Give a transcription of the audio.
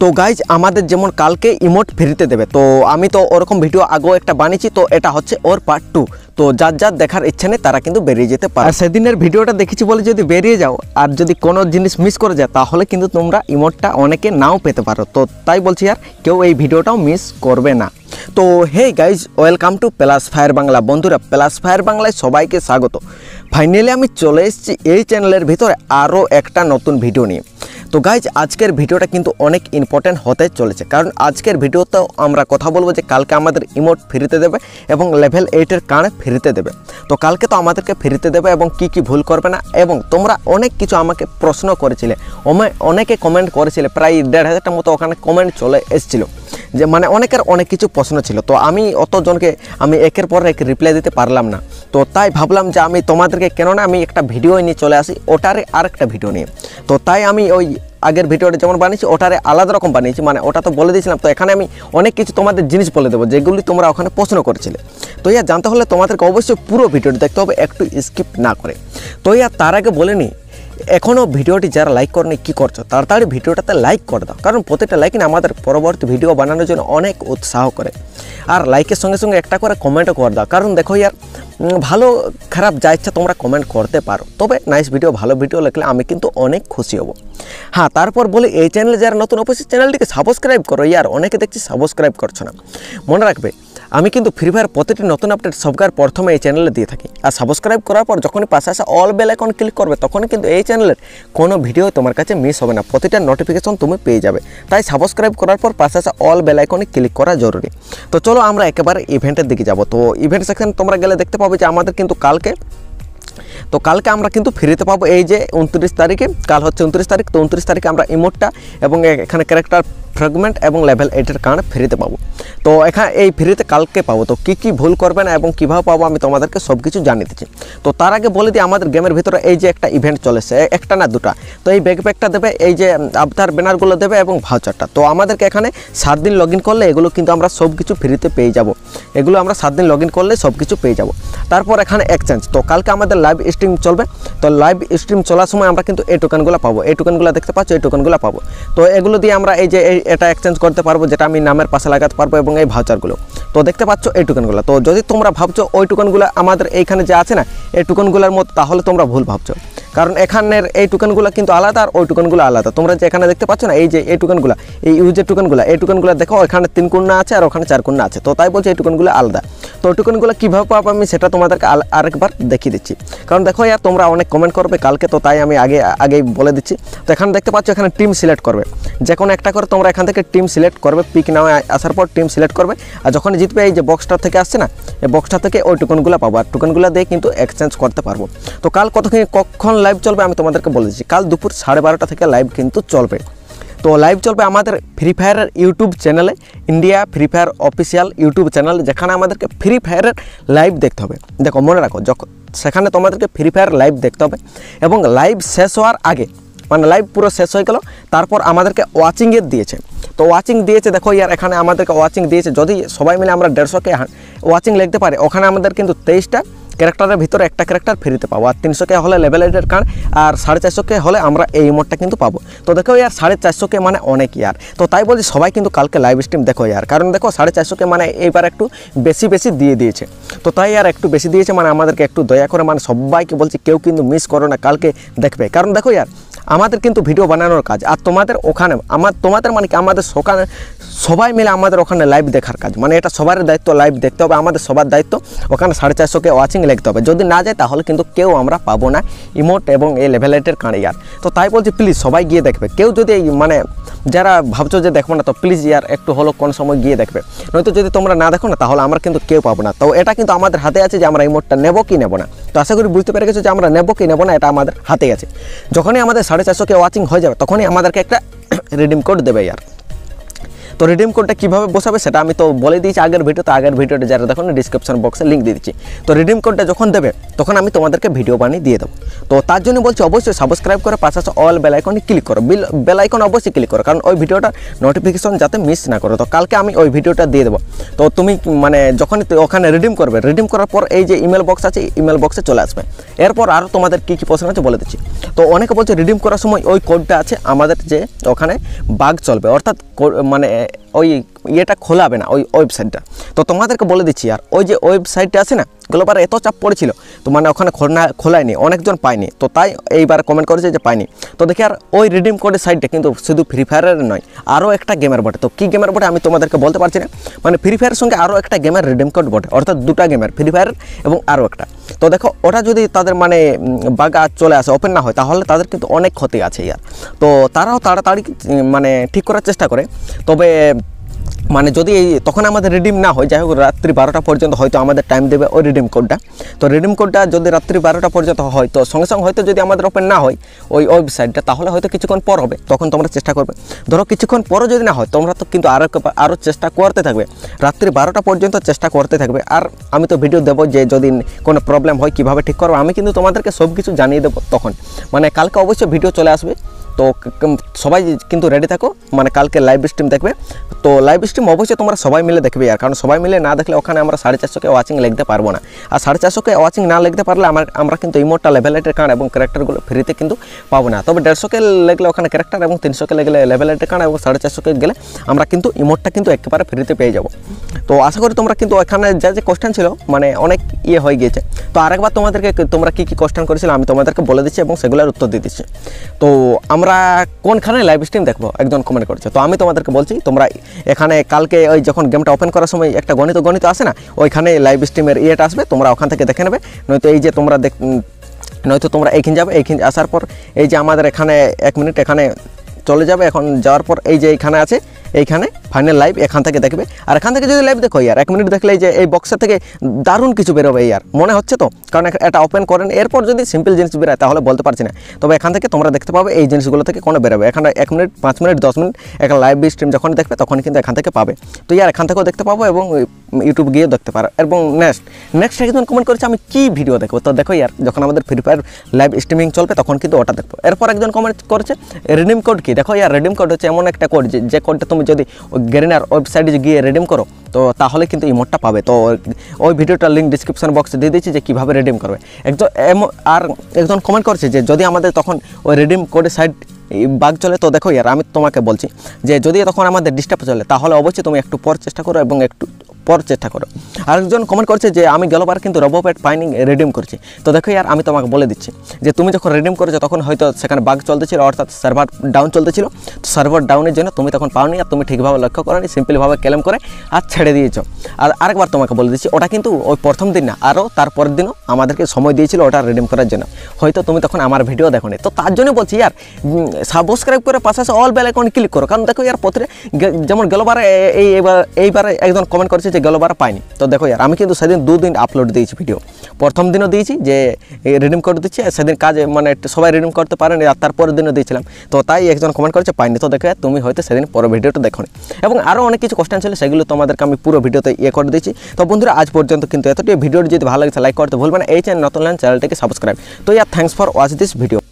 তো গাইজ আমাদের যেমন কালকে ইমোট ফেরিতে দেবে, তো আমি তো ওরকম ভিডিও আগেও একটা বানিয়েছি, তো এটা হচ্ছে ওর পার্ট টু তো যার যার দেখার ইচ্ছা নেই, তারা কিন্তু বেরিয়ে যেতে পারে। সেদিনের ভিডিওটা দেখেছি বলে যদি বেরিয়ে যাও, আর যদি কোনো জিনিস মিস করে যায়, তাহলে কিন্তু তোমরা ইমোটটা অনেকে নাও পেতে পারো। তো তাই বলছি আর, কেউ এই ভিডিওটাও মিস করবে না। তো hey guys welcome to plus fire Bangla বন্ধুরা প্লাস ফায়ার বাংলায় সবাইকে স্বাগত। ফাইনালি আমি চলে এসেছি এই চ্যানেলের ভিতরে আরও একটা নতুন ভিডিও নিয়ে। তো গাইজ আজকের ভিডিওটা কিন্তু অনেক ইম্পর্ট্যান্ট হতে চলেছে। কারণ আজকের ভিডিওতেও আমরা কথা বলব যে কালকে আমাদের ইমোট ফিরিতে দেবে এবং লেভেল এইটের কানে ফিরিতে দেবে। তো কালকে তো আমাদেরকে ফিরিতে দেবে এবং কি কি ভুল করবে না এবং তোমরা অনেক কিছু আমাকে প্রশ্ন করেছিলে। অনেকে কমেন্ট করেছিলে, প্রায় দেড় হাজারটার মতো ওখানে কমেন্ট চলে এসেছিল। যে মানে অনেকের অনেক কিছু প্রশ্ন ছিল। তো আমি অতজনকে, আমি একের পর এক রিপ্লাই দিতে পারলাম না। তো তাই ভাবলাম যে আমি তোমাদেরকে, কেননা আমি একটা ভিডিও নিয়ে চলে আসি, ওটারে আরেকটা ভিডিও নিয়ে। তো তাই আমি ওই আগের ভিডিওটা যেমন বানিয়েছি, ওটারে আলাদা রকম বানিয়েছি। মানে ওটা তো বলে দিয়েছিলাম, তো এখানে আমি অনেক কিছু তোমাদের জিনিস বলে দেবো, যেগুলি তোমরা ওখানে প্রশ্ন করেছিলে। তো ইয়া, জানতে হলে তোমাদেরকে অবশ্যই পুরো ভিডিওটি দেখতে হবে, একটু স্কিপ না করে। তো ইয়া, তার আগে বলে নিই এখনও ভিডিওটি যারা লাইক করেনি, কী করছ? তাড়াতাড়ি ভিডিওটাতে লাইক করে দাও। কারণ প্রত্যেকটা লাইক না আমাদের পরবর্তী ভিডিও বানানোর জন্য অনেক উৎসাহ করে। আর লাইকের সঙ্গে সঙ্গে একটা করে কমেন্টও করে দাও। কারণ দেখো ইয়ার ভালো, খারাপ যা ইচ্ছা তোমরা কমেন্ট করতে পারো। তবে নাইস ভিডিও ভালো ভিডিও লিখলে আমি কিন্তু অনেক খুশি হব। হ্যাঁ তারপর বলে, এই চ্যানেলে যারা নতুন, অবশ্যই চ্যানেলটিকে সাবস্ক্রাইব করো। ইয়ার, অনেকে দেখছি সাবস্ক্রাইব করছ না। মনে রাখবে আমি কিন্তু ফ্রি ফায়ার প্রতিটি নতুন আপডেট সবকার প্রথমে এই চ্যানেলে দিয়ে থাকি। আর সাবস্ক্রাইব করার পর যখনই পাশে আসা অল বেল আইকন ক্লিক করবে, তখনই কিন্তু এই চ্যানেলের কোনো ভিডিও তোমার কাছে মিস হবে না। প্রতিটা নোটিফিকেশন তুমি পেয়ে যাবে। তাই সাবস্ক্রাইব করার পর পাশে আসা অল বেল আইকনে ক্লিক করা জরুরি। তো চলো আমরা একেবারে ইভেন্টের দিকে যাব। তো ইভেন্ট সেকশন তোমরা গেলে দেখতে পাবে যে আমাদের কিন্তু কালকে, তো কালকে আমরা কিন্তু ফ্রিতে পাবো এই যে উনত্রিশ তারিখে। কাল হচ্ছে উনত্রিশ তারিখ, তো উনত্রিশ তারিখে আমরা ইমোটটা এবং এখানে ক্যারেক্টার ফ্র্যাগমেন্ট এবং লেভেল এইটের কারণে ফ্রিতে পাবো। তো এখানে এই ফ্রিতে কালকে পাবো। তো কী কী ভুল করবে না এবং কীভাবে পাবো আমি তোমাদেরকে সব কিছু জানিয়ে দিচ্ছি। তো তার আগে বলে দিই, আমাদের গেমের ভিতরে এই যে একটা ইভেন্ট চলেছে, একটা না দুটা। তো এই ব্যাকপ্যাকটা দেবে, এই যে আবতার ব্যানারগুলো দেবে এবং ভাউচারটা তো আমাদেরকে এখানে সাত দিন লগ করলে এগুলো কিন্তু আমরা সব কিছু ফ্রিতে পেয়ে যাব। এগুলো আমরা সাত দিন লগ করলে সব কিছু পেয়ে যাব। তারপর এখানে এক্সচেঞ্জ তো কালকে আমাদের লাইভ স্ট্রিম চলবে। তো লাইভ স্ট্রিম চলার সময় আমরা কিন্তু এই টোকেনগুলো পাবো। এই টোকেনগুলো দেখতে পাচ্ছ, এই টোকেনগুলো পাবো। তো এগুলো দিয়ে আমরা এই যে, এই- এটা এক্সচেঞ্জ করতে পারব, যেটা আমি নামের পাশে লাগাতে পারব এবং এই ভাউচারগুলো তো দেখতে পাচ্ছ এই টোকেনগুলো তো যদি তোমরা ভাবছ ওই টোকেনগুলো আমাদের এইখানে যে আছে না, এই টোকেনগুলোর মতো, তাহলে তোমরা ভুল ভাবছ। কারণ এখানের এই টোকেনগুলো কিন্তু আলাদা আর ওই টোকেনগুলো আলাদা। তোমরা যে এখানে দেখতে পাচ্ছ না, এই যে এই টোকেনগুলো এই ইউজের টোকেনগুলো এই টোকেনগুলো দেখো এখানে তিন কুন্না আছে আর ওখানে চার কুন্না আছে। তো তাই বলছে এই টোকেনগুলো আলাদা। তো ওই টোকেনগুলো কীভাবে পাবো আমি সেটা তোমাদেরকে আরেকবার দেখিয়ে দিচ্ছি। কারণ দেখো ইয়ার, তোমরা অনেক কমেন্ট করবে কালকে, তো তাই আমি আগে আগেই বলে দিচ্ছি। তো এখানে দেখতে পাচ্ছ এখানে টিম সিলেক্ট করবে। যে কোনো একটা করে তোমরা এখান থেকে টিম সিলেক্ট করবে পিক নামে আসার পর টিম সিলেক্ট করবে। আর যখন জিতবে, এই যে বক্সটা থেকে আসছে না, এই বক্সটা থেকে ওই টোকেনগুলো পাবো। আর টোকেনগুলো দিয়ে কিন্তু এক্সচেঞ্জ করতে পারব। তো কাল কতক্ষণ কখন লাইভ চলবে, আমি তোমাদেরকে বলে দিচ্ছি। কাল দুপুর সাড়ে বারোটা থেকে লাইভ কিন্তু চলবে। তো লাইভ চলবে আমাদের ফ্রি ফায়ারের ইউটিউব চ্যানেলে India free fire official YouTube channel যেখানে আমাদেরকে ফ্রি ফায়ারের লাইভ দেখতে হবে। দেখো, মনে রাখো যখন সেখানে তোমাদেরকে ফ্রি ফায়ার লাইভ দেখতে হবে এবং লাইভ শেষ হওয়ার আগে মানে লাইভ পুরো শেষ হয়ে গেল, তারপর আমাদেরকে ওয়াচিংয়ের দিয়েছে। তো ওয়াচিং দিয়েছে, দেখো ইয়ার, এখানে আমাদেরকে ওয়াচিং দিয়েছে। যদি সবাই মিলে আমরা দেড়শোকে ওয়াচিং লিখতে পারি, ওখানে আমাদের কিন্তু তেইশটা ক্যারেক্টারের ভিতরে একটা ক্যারেক্টার ফ্রিতে পাবো। আর তিনশোকে হলে লেভেল এইটের কার্ড আর সাড়ে চারশোকে হলে আমরা এই মোডটা কিন্তু পাবো। তো দেখো ইয়ার, সাড়ে চারশোকে মানে অনেক ইয়ার। তো তাই বলছি সবাই কিন্তু কালকে লাইভ স্ট্রিম দেখো ইয়ার। কারণ দেখো সাড়ে চারশোকে মানে এইবার একটু বেশি বেশি দিয়ে দিয়েছে। তো তাই আর একটু বেশি দিয়েছে মানে আমাদেরকে একটু দয়া করে মানে সবাইকে বলছি কেউ কিন্তু মিস করো না, কালকে দেখবে। কারণ দেখো ইয়ার আমাদের কিন্তু ভিডিও বানানোর কাজ, আর তোমাদের ওখানে, আমার, তোমাদের মানে কি, আমাদের ওখানে সবাই মিলে আমাদের ওখানে লাইভ দেখার কাজ। মানে এটা সবার দায়িত্ব লাইভ দেখতে হবে, আমাদের সবার দায়িত্ব ওখানে সাড়ে চারশোকে ওয়াচিং লিখতে হবে। যদি না যায় তাহলে কিন্তু কেউ আমরা পাবো না ইমোট এবং এই লেভেলেটের কাঁড়ে ইয়ার। তো তাই বলছি প্লিজ সবাই গিয়ে দেখবে। কেউ যদি মানে যারা ভাবছ যে দেখব না, তো প্লিজ ইয়ার একটু হলো কোন সময় গিয়ে দেখবে। নয়তো যদি তোমরা না দেখো না, তাহলে আমরা কিন্তু কেউ পাবো না। তো এটা কিন্তু আমাদের হাতে আছে যে আমরা ইমোটটা নেব কি নেব না। তো আশা করি বুঝতে পেরে গেছো যে আমরা নেব কি নেব না, এটা আমাদের হাতে আছে। যখনই আমাদের সাড়ে চারশো চারশোকে ওয়াচিং হয়ে যাবে তখনই আমাদেরকে একটা রিডিম কোড দেবে ইয়ার। তো রিডিম কোডটা কীভাবে বসাবে সেটা আমি তো বলে দিয়েছি আগের ভিডিওতে আগের ভিডিওটা যারা দেখুন ডিসক্রিপশন বক্সে লিঙ্ক দিয়ে দিচ্ছি। তো রিডিম কোডটা যখন দেবে, তখন আমি তোমাদেরকে ভিডিও বানিয়ে দিয়ে দেবো। তো তার জন্য বলছি অবশ্যই সাবস্ক্রাইব করে পাশাপাশি অল বেল আইকনে ক্লিক করো। বিল বেল আইকন অবশ্যই ক্লিক করো, কারণ ওই ভিডিওটা নোটিফিকেশন যাতে মিস না করো। তো কালকে আমি ওই ভিডিওটা দিয়ে দেবো। তো তুমি মানে যখনই ওখানে রিডিম করবে রিডিম করার পর এই যে ইমেল বক্স আছে ইমেল বক্সে চলে আসবে। এরপর আরও তোমাদের কী কী প্রশ্ন আছে বলে দিচ্ছি। তো অনেকে বলছে রিডিম করার সময় ওই কোডটা আছে আমাদের যে ওখানে বাঘ চলবে। অর্থাৎ মানে ওই ইয়েটা খোলাবে না ওই ওয়েবসাইটটা তো তোমাদেরকে বলে দিচ্ছি, আর ওই যে ওয়েবসাইটটা আছে না গ্লোবার এত চাপ পড়েছিল, তো মানে ওখানে খোলা, খোলায়নি, অনেকজন পায়নি। তো তাই এইবার কমেন্ট করেছে যে পায়নি। তো দেখি আর ওই রিডিম কোডের সাইটটা কিন্তু শুধু ফ্রি ফায়ারের নয়, আরও একটা গেমের বটে তো কী গেমের বটে আমি তোমাদেরকে বলতে পারছি না মানে ফ্রি ফায়ারের সঙ্গে আরও একটা গেমের রিডিম কোড বটে অর্থাৎ দুটা গেমের ফ্রি ফায়ার এবং আরও একটা। তো দেখো ওটা যদি তাদের মানে বাগা চলে আসে ওপেন না হয়, তাহলে তাদের কিন্তু অনেক ক্ষতি আছে ইয়ার। তো তারাও তাড়াতাড়ি মানে ঠিক করার চেষ্টা করে। তবে মানে যদি এই তখন আমাদের রিডিম না হয়, যাই হোক রাত্রি বারোটা পর্যন্ত হয়তো আমাদের টাইম দেবে ওই রিডিম কোডটা তো রিডিম কোডটা যদি রাত্রি বারোটা পর্যন্ত হয়, তো সঙ্গে সঙ্গে হয়তো যদি আমাদের ওপেন না হয় ওই ওয়েবসাইটটা তাহলে হয়তো কিছুক্ষণ পর হবে, তখন তোমরা চেষ্টা করবে। ধরো কিছুক্ষণ পরও যদি না হয়, তোমরা তো কিন্তু আরও আরও চেষ্টা করতে থাকবে। রাত্রি বারোটা পর্যন্ত চেষ্টা করতে থাকবে। আর আমি তো ভিডিও দেবো যে যদি কোনো প্রবলেম হয়, কীভাবে ঠিক করব, আমি কিন্তু তোমাদেরকে সব কিছু জানিয়ে দেবো তখন। মানে কালকে অবশ্যই ভিডিও চলে আসবে। তো সবাই কিন্তু রেডি থাকো। মানে কালকে লাইভ স্ট্রিম দেখবে। তো লাইভ স্ট্রিম অবশ্যই তোমরা সবাই মিলে দেখবে আর। কারণ সবাই মিলে না দেখলে ওখানে আমরা সাড়ে চারশোকে ওয়াচিং লিখতে পারব না। আর সাড়ে চারশোকে ওয়াচিং না লিখতে পারলে আমার আমরা কিন্তু ইমোটটা লেভেলেটের কার্ড এবং ক্যারেক্টারগুলো ফ্রিতে কিন্তু পাবো না। তবে দেড়শোকে লেগলে ওখানে ক্যারেক্টার এবং তিনশোকে লেগলে লেভেলেটের কার্ড এবং সাড়ে চারশোকে গেলে আমরা কিন্তু ইমোটটা কিন্তু একেবারে ফ্রিতে পেয়ে যাব। তো আশা করি তোমরা কিন্তু ওখানে যা যে কোশ্চেন ছিল মানে অনেক ইয়ে হয়ে গিয়েছে। তো আরেকবার তোমাদেরকে তোমরা কী কী কোশ্চেন করেছিলে আমি তোমাদেরকে বলে দিচ্ছি এবং সেগুলোর উত্তর দিয়ে দিচ্ছি। তো আমরা কোনখানে লাইভ স্ট্রিম দেখব? একজন কমেন্ট করেছে। তো আমি তোমাদেরকে বলছি, তোমরা এখানে কালকে ওই যখন গেমটা ওপেন করার সময় একটা গণিত গণিত আসে না, ওইখানে লাইভ স্ট্রিমের ইয়েটা আসবে, তোমরা ওখান থেকে দেখে নেবে। নয়তো এই যে তোমরা দেখ নয়তো তোমরা এইখানে যাবে এইখানে আসার পর এই যে আমাদের এখানে এক মিনিট এখানে চলে যাবে, এখন যাওয়ার পর এই যে এইখানে আছে এইখানে ফাইনাল লাইভ এখান থেকে দেখবে। আর এখান থেকে যদি লাইভ দেখো, ইয়ার, এক মিনিট দেখলে যে এই বক্সের থেকে দারুণ কিছু বেরোবে ইয়ার। মনে হচ্ছে তো? কারণ এটা ওপেন করেন, এরপর যদি সিম্পল জিনিস বেরোয়, তাহলে বলতে পারছি না। তবে এখান থেকে তোমরা দেখতে পাবে এই জিনিসগুলো থেকে কোনো বেরোবে। এখানে এক মিনিট পাঁচ মিনিট দশ মিনিট একটা লাইভ স্ট্রিম যখন দেখবে, তখন কিন্তু এখান থেকে পাবে। তো ইয়ার, এখান থেকেও দেখতে পাবো এবং ইউটিউব গিয়েও দেখতে পারো। এবং নেক্সট নেক্সট একজন কমেন্ট করেছে, আমি কী ভিডিও দেখব? তো দেখো ইয়ার, যখন আমাদের ফ্রি ফায়ার লাইভ স্ট্রিমিং চলবে, তখন কিন্তু ওটা দেখব। এরপর একজন কমেন্ট করেছে রিডিম কোড কি? দেখো ইয়ার রিডিম কোড হচ্ছে এমন একটা কোড যে কোডটা তুমি যদি গ্রেনার ওয়েবসাইটে গিয়ে রেডিম করো, তো তাহলে কিন্তু এই মোডটা পাবে। তো ওই ভিডিওটার লিঙ্ক ডিসক্রিপশন বক্সে দিয়ে দিচ্ছি যে কীভাবে রেডিম করবে। একজন আর একজন কমেন্ট করছে যে যদি আমাদের তখন ওই রেডিম কোডে সাইড বাঘ চলে, তো দেখো ইয়ার, আমি তোমাকে বলছি যে যদি তখন আমাদের ডিস্টার্ব চলে, তাহলে অবশ্যই তুমি একটু পর চেষ্টা করো এবং একটু পর চেষ্টা করো। আরেকজন কমেন্ট করছে যে, আমি গেলবার কিন্তু রবো রবোপ্যাট পাইনিং রিডিম করছি। তো দেখো ইয়ার, আমি তোমাকে বলে দিচ্ছি যে, তুমি যখন রিডিম করেছ, তখন হয়তো সেখানে বাঘ চলতেছিল, অর্থাৎ সার্ভার ডাউন চলতেছিল। তো সার্ভার ডাউনের জন্য তুমি তখন পাওনি আর তুমি ঠিকভাবে লক্ষ্য করনি সিম্পলভাবে ক্লেম করে আর ছেড়ে দিয়েছ। আর আরেকবার তোমাকে বলে দিচ্ছি, ওটা কিন্তু ওই প্রথম দিন না, আরও তারপরের দিনও আমাদেরকে সময় দিয়েছিল ওটা রিডিম করার জন্য। হয়তো তুমি তখন আমার ভিডিও দেখোনি। তো তার জন্য বলছি ইয়ার সাবস্ক্রাইব করে পাশাপাশি অল বেল আইকন ক্লিক করো। কারণ দেখো ইয়ার পথে যেমন গেলোবারে এই, এবার, এইবারে একজন কমেন্ট করেছে যে গেলোবারে পাইনি। তো দেখো ইয়ার, আমি কিন্তু সেদিন দুদিন আপলোড দিয়েছি ভিডিও প্রথম দিনও দিয়েছি যে রিডিম করে দিচ্ছি সেদিন কাজে মানে সবাই রিডিম করতে পারেনি, আর তারপরের দিনও দিয়েছিলাম। তো তাই একজন কমেন্ট করেছে, পাইনি। তো দেখো তুমি হয়তো সেদিন পরে ভিডিওটা দেখো এবং আরও অনেক কিছু কোশ্চেন ছিল, সেগুলো তোমাদেরকে আমি পুরো ভিডিওতে ইয়ে করে দিচ্ছি তো বন্ধুরা, আজ পর্যন্ত কিন্তু এতটাই ভিডিওটি যদি ভালো লাগছে লাইক করতে ভুলবেন এই চ্যানেল নতুন চ্যানেলটিকে সাবস্ক্রাইব তো ইয়ার thanks for watch this video